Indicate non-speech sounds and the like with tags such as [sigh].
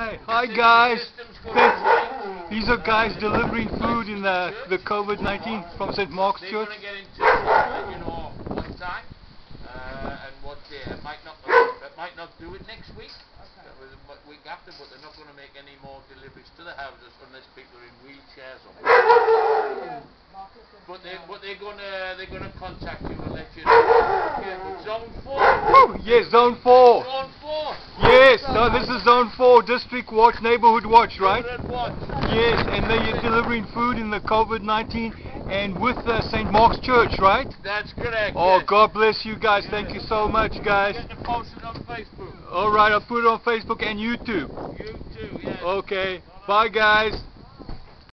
Hi, hi guys. These are guys delivering food in the the COVID-19 from St. Mark's Church. going to get in touch and let you know what time uh, and what day. It might not, might not do it next week. It was the week after, but they're not going to make any more deliveries to the houses unless people are in wheelchairs or. But they, but they're gonna, they're gonna contact you and let you [laughs] know. Zone four. Woo! Yes, Zone 4. Zone four. Yes, no, this is Zone 4, District Watch, Neighborhood Watch, right? Watch. Yes, and they're delivering food in the COVID-19 and with uh, St. Mark's Church, right? That's correct. Oh, yes. God bless you guys. Thank you so much, guys. Get the posted on Facebook. All right, I'll put it on Facebook and YouTube. You too. Yes. Okay, bye, guys.